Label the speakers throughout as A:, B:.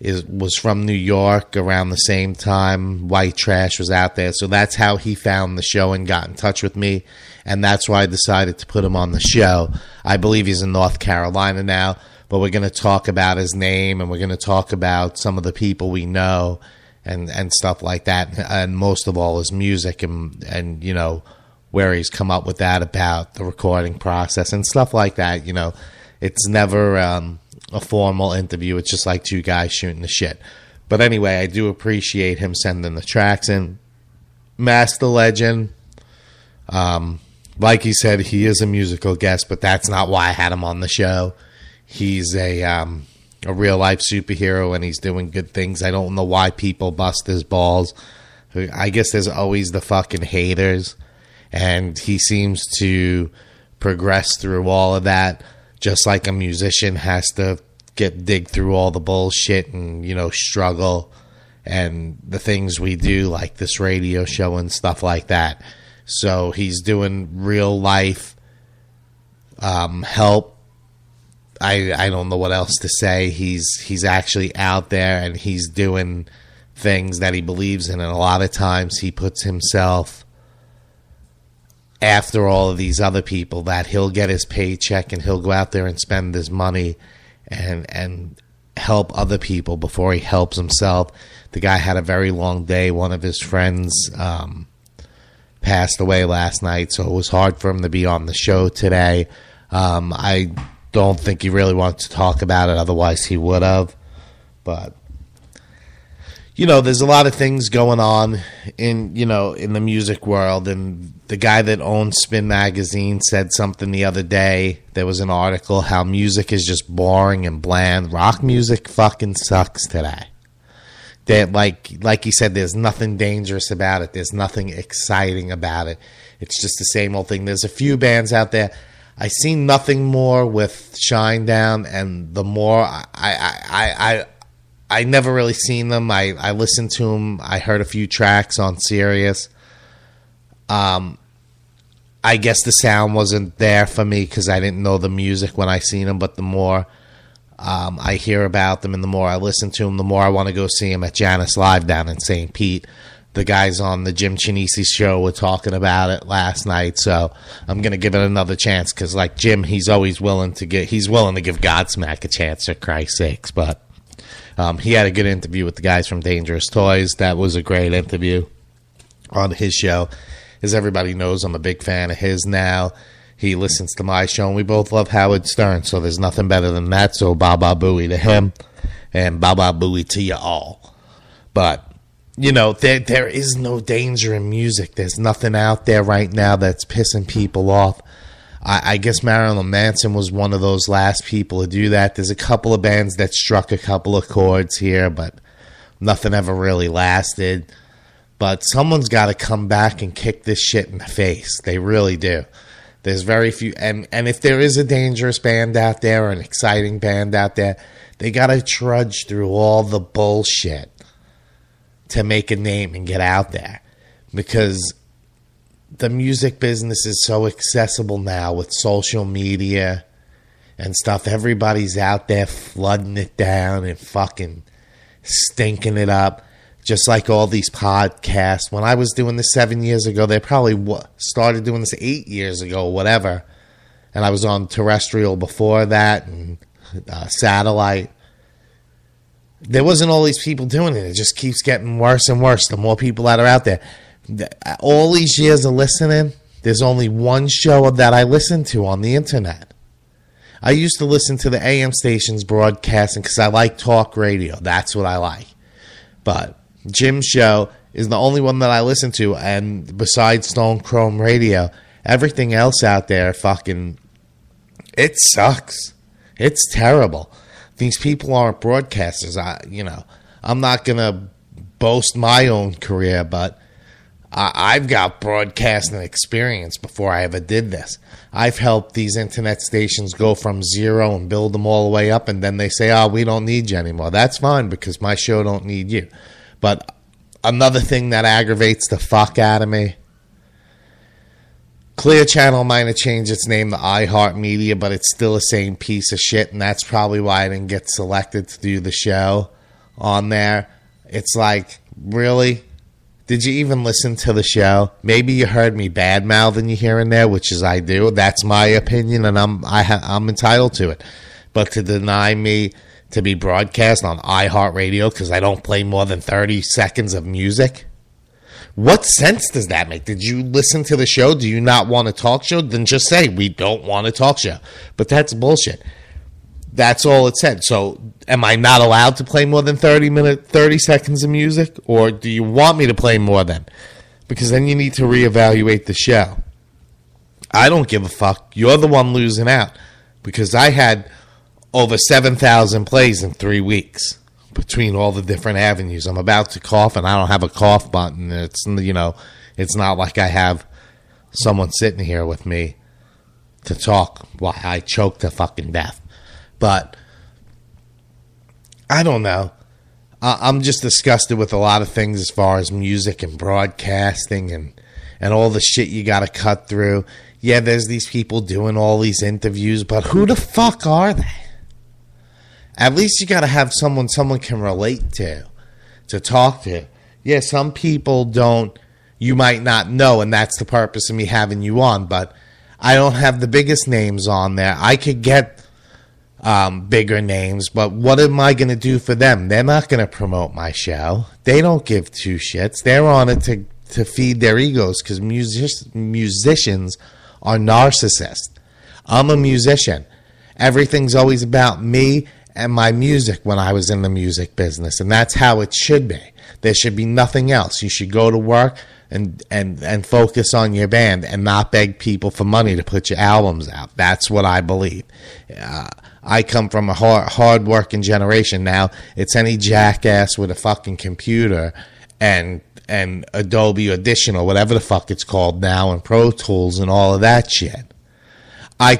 A: is was from New York around the same time White Trash was out there. So that's how he found the show and got in touch with me. And that's why I decided to put him on the show. I believe he's in North Carolina now, but we're going to talk about his name and we're going to talk about some of the people we know and, and stuff like that. And most of all, his music and, and, you know, where he's come up with that about the recording process and stuff like that. You know, it's never, um, a formal interview. It's just like two guys shooting the shit. But anyway, I do appreciate him sending the tracks in. Master Legend, um, like he said, he is a musical guest, but that's not why I had him on the show. He's a um, a real life superhero, and he's doing good things. I don't know why people bust his balls. I guess there's always the fucking haters, and he seems to progress through all of that just like a musician has to get dig through all the bullshit and you know struggle. And the things we do like this radio show and stuff like that. So he's doing real life um, help. I i don't know what else to say. He's he's actually out there and he's doing things that he believes in. And a lot of times he puts himself after all of these other people that he'll get his paycheck and he'll go out there and spend his money and and help other people before he helps himself. The guy had a very long day. One of his friends um, passed away last night, so it was hard for him to be on the show today. Um, I don't think he really wants to talk about it, otherwise he would have. But you know, there's a lot of things going on in you know in the music world, and the guy that owns Spin Magazine said something the other day. There was an article how music is just boring and bland. Rock music fucking sucks today. That like like he said, there's nothing dangerous about it. There's nothing exciting about it. It's just the same old thing. There's a few bands out there. I see nothing more with Shinedown, and the more I I I, I I never really seen them. I, I listened to them. I heard a few tracks on Sirius. Um, I guess the sound wasn't there for me because I didn't know the music when I seen them. But the more um, I hear about them and the more I listen to them, the more I want to go see them at Jannus Live down in St. Pete. The guys on the Jim Chinisi show were talking about it last night, so I'm gonna give it another chance because, like Jim, he's always willing to get he's willing to give Godsmack a chance for Christ's sakes, but um, he had a good interview with the guys from Dangerous Toys. That was a great interview on his show. As everybody knows, I'm a big fan of his now. He listens to my show, and we both love Howard Stern, so there's nothing better than that. So, Baba Booey to him, and Baba Booey to you all. But, you know, there there is no danger in music. There's nothing out there right now that's pissing people off. I, I, guess Marilyn Manson was one of those last people to do that. There's a couple of bands that struck a couple of chords here, but nothing ever really lasted. But someone's got to come back and kick this shit in the face. They really do. There's very few, and and if there is a dangerous band out there or an exciting band out there, they got to trudge through all the bullshit to make a name and get out there because the music business is so accessible now with social media and stuff. Everybody's out there flooding it down and fucking stinking it up. Just like all these podcasts. When I was doing this seven years ago, they probably started doing this eight years ago, whatever. And I was on terrestrial before that and uh, satellite. There wasn't all these people doing it. It just keeps getting worse and worse. The more people that are out there all these years of listening, there's only one show that I listen to on the internet. I used to listen to the AM stations broadcasting because I like talk radio. That's what I like. But Jim's show is the only one that I listen to, and besides Stone Chrome Radio, everything else out there fucking it sucks. It's terrible. These people aren't broadcasters. I, you know, I'm not gonna boast my own career, but I've got broadcasting experience before I ever did this. I've helped these internet stations go from zero and build them all the way up, and then they say, "Oh, we don't need you anymore." That's fine because my show don't need you. But another thing that aggravates the fuck out of me. Clear Channel might have changed its name to iHeartMedia, but it's still the same piece of shit, and that's probably why I didn't get selected to do the show. on there. It's like, really? Did you even listen to the show? Maybe you heard me bad mouthing you here and there, which is I do. That's my opinion, and I'm I ha- I'm entitled to it. But to deny me to be broadcast on iHeartRadio because I don't play more than thirty seconds of music, what sense does that make? Did you listen to the show? Do you not want a talk show? Then just say we don't want a talk show. But that's bullshit. That's all it said. So, am I not allowed to play more than 30 minute 30 seconds of music or do you want me to play more than? Because then you need to reevaluate the show. I don't give a fuck. You're the one losing out because I had over 7,000 plays in 3 weeks between all the different avenues. I'm about to cough and I don't have a cough button. It's you know, it's not like I have someone sitting here with me to talk while I choke to fucking death. But I don't know. I'm just disgusted with a lot of things as far as music and broadcasting and and all the shit you got to cut through. Yeah, there's these people doing all these interviews, but who the fuck are they? At least you got to have someone someone can relate to, to talk to. Yeah, some people don't. You might not know, and that's the purpose of me having you on. But I don't have the biggest names on there. I could get um, bigger names, but what am I going to do for them? They're not going to promote my show. They don't give two shits. They're on it to, to feed their egos because music, musicians are narcissists. I'm a musician. Everything's always about me and my music when I was in the music business, and that's how it should be. There should be nothing else. You should go to work and and and focus on your band and not beg people for money to put your albums out. That's what I believe. Uh, I come from a hard, hard working generation. Now it's any jackass with a fucking computer and and Adobe Audition or whatever the fuck it's called now and Pro Tools and all of that shit. I,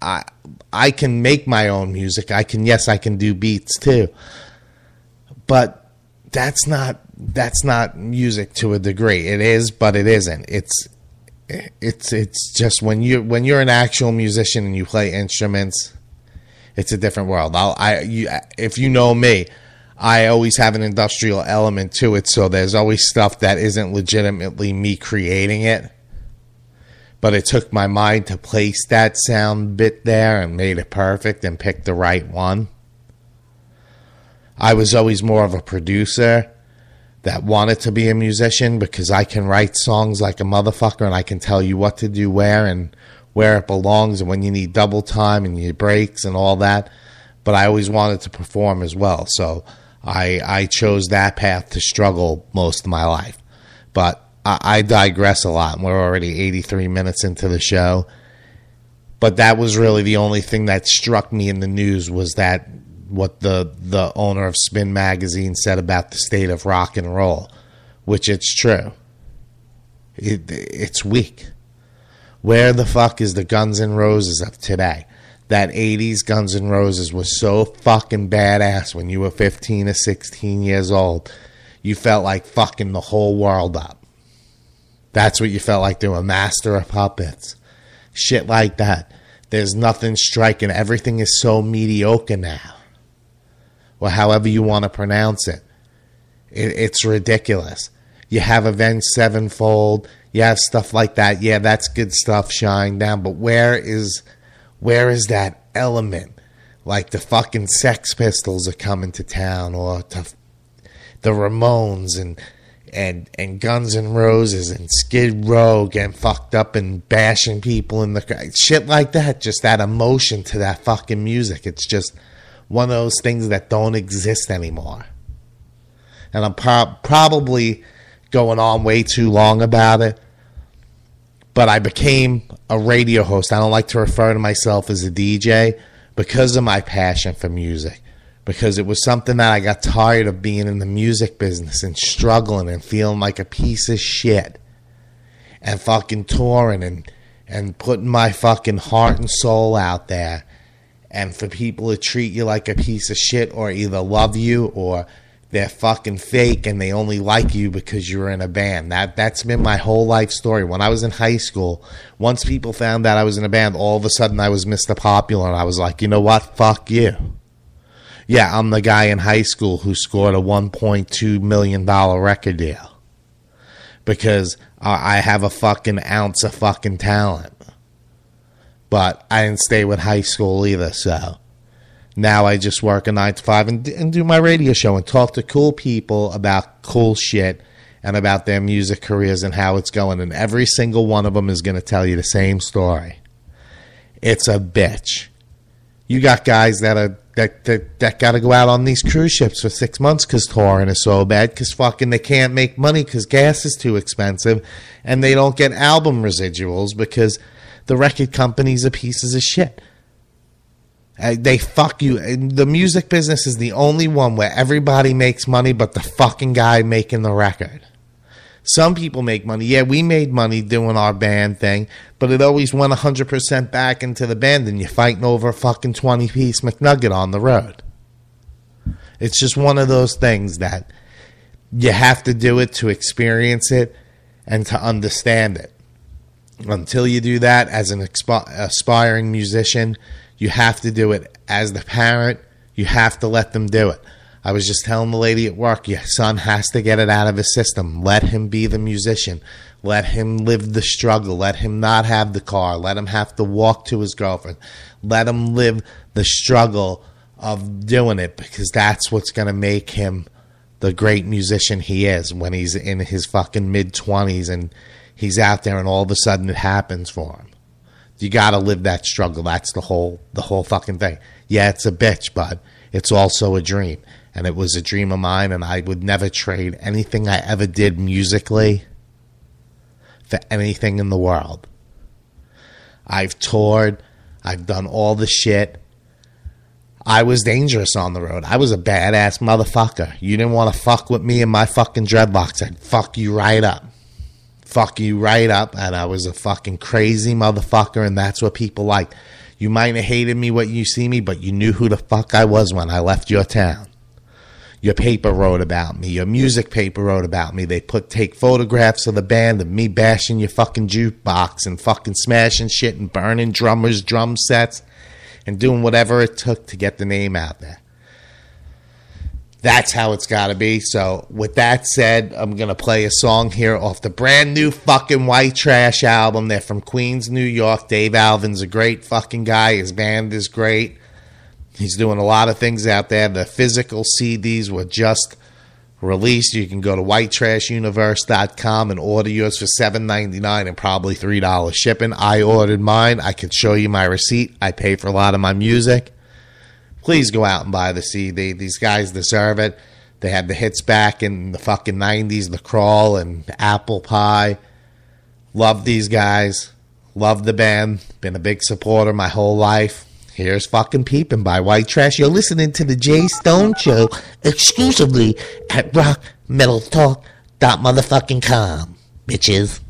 A: I, I can make my own music. I can yes, I can do beats too. But that's not that's not music to a degree. It is, but it isn't. It's it's it's just when you when you're an actual musician and you play instruments it's a different world. I'll, I, you, if you know me, I always have an industrial element to it. So there's always stuff that isn't legitimately me creating it. But it took my mind to place that sound bit there and made it perfect and picked the right one. I was always more of a producer that wanted to be a musician because I can write songs like a motherfucker and I can tell you what to do where and where it belongs and when you need double time and your breaks and all that. But I always wanted to perform as well. So I, I chose that path to struggle most of my life. But I, I digress a lot. We're already 83 minutes into the show. But that was really the only thing that struck me in the news was that what the the owner of Spin magazine said about the state of rock and roll, which it's true. It, it's weak. Where the fuck is the Guns N' Roses of today? That 80s Guns N' Roses was so fucking badass when you were 15 or 16 years old. You felt like fucking the whole world up. That's what you felt like doing. A master of Puppets. Shit like that. There's nothing striking. Everything is so mediocre now. Or however you want to pronounce it. it it's ridiculous. You have Avenged Sevenfold you have stuff like that. Yeah, that's good stuff Shinedown. But where is where is that element? Like the fucking Sex Pistols are coming to town, or to the Ramones and and and Guns N' Roses and Skid Row getting fucked up and bashing people in the shit like that. Just that emotion to that fucking music. It's just one of those things that don't exist anymore. And I'm pro- probably going on way too long about it. But I became a radio host. I don't like to refer to myself as a DJ because of my passion for music. Because it was something that I got tired of being in the music business and struggling and feeling like a piece of shit. And fucking touring and and putting my fucking heart and soul out there and for people to treat you like a piece of shit or either love you or they're fucking fake and they only like you because you're in a band. That that's been my whole life story. When I was in high school, once people found out I was in a band, all of a sudden I was Mr. Popular and I was like, "You know what? Fuck you. Yeah, I'm the guy in high school who scored a 1.2 million dollar record deal because I have a fucking ounce of fucking talent. But I didn't stay with high school either, so now I just work a nine to five and, and do my radio show and talk to cool people about cool shit and about their music careers and how it's going. And every single one of them is going to tell you the same story. It's a bitch. You got guys that are that that, that got to go out on these cruise ships for six months because touring is so bad because fucking they can't make money because gas is too expensive and they don't get album residuals because the record companies are pieces of shit. Uh, they fuck you. The music business is the only one where everybody makes money but the fucking guy making the record. Some people make money. Yeah, we made money doing our band thing, but it always went 100% back into the band and you're fighting over a fucking 20 piece McNugget on the road. It's just one of those things that you have to do it to experience it and to understand it. Until you do that as an aspiring musician, you have to do it as the parent. You have to let them do it. I was just telling the lady at work, your son has to get it out of his system. Let him be the musician. Let him live the struggle. Let him not have the car. Let him have to walk to his girlfriend. Let him live the struggle of doing it because that's what's going to make him the great musician he is when he's in his fucking mid 20s and he's out there and all of a sudden it happens for him. You got to live that struggle. That's the whole the whole fucking thing. Yeah, it's a bitch, but it's also a dream. And it was a dream of mine and I would never trade anything I ever did musically for anything in the world. I've toured, I've done all the shit. I was dangerous on the road. I was a badass motherfucker. You didn't want to fuck with me and my fucking dreadlocks. I'd fuck you right up fuck you right up, and I was a fucking crazy motherfucker, and that's what people like. You might have hated me what you see me, but you knew who the fuck I was when I left your town. Your paper wrote about me. Your music paper wrote about me. They put take photographs of the band of me bashing your fucking jukebox and fucking smashing shit and burning drummers' drum sets and doing whatever it took to get the name out there that's how it's got to be. So, with that said, I'm going to play a song here off the brand new fucking White Trash album. They're from Queens, New York. Dave Alvin's a great fucking guy. His band is great. He's doing a lot of things out there. The physical CDs were just released. You can go to whitetrashuniverse.com and order yours for $7.99 and probably $3 shipping. I ordered mine. I could show you my receipt. I pay for a lot of my music please go out and buy the CD. These guys deserve it. They had the hits back in the fucking 90s, The Crawl and Apple Pie. Love these guys. Love the band. Been a big supporter my whole life. Here's fucking Peeping by White Trash. You're listening to the Jay Stone Show exclusively at Rock Metal Talk. Motherfucking com, bitches.